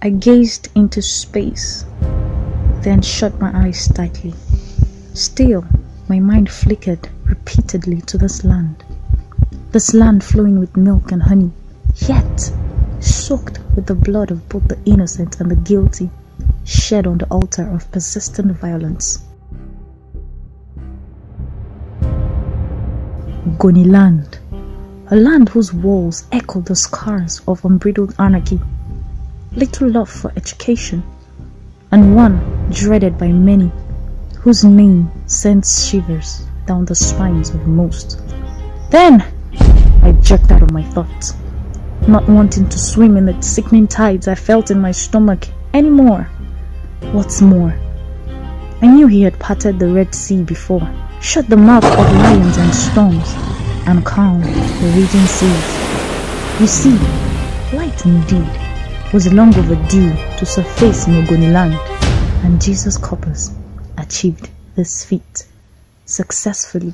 I gazed into space, then shut my eyes tightly. Still, my mind flickered repeatedly to this land. This land flowing with milk and honey, yet soaked with the blood of both the innocent and the guilty, shed on the altar of persistent violence. Ogoni land, a land whose walls echo the scars of unbridled anarchy, little love for education, and one dreaded by many, whose name sends shivers down the spines of most. Then I jerked out of my thoughts, not wanting to swim in the sickening tides I felt in my stomach anymore. What's more, I knew he had parted the Red Sea before, shut the mouth of lions and storms, and calmed the raging seas. You see, light indeed was long overdue to surface in Ogoni land, and Jesus Corpus achieved this feat successfully.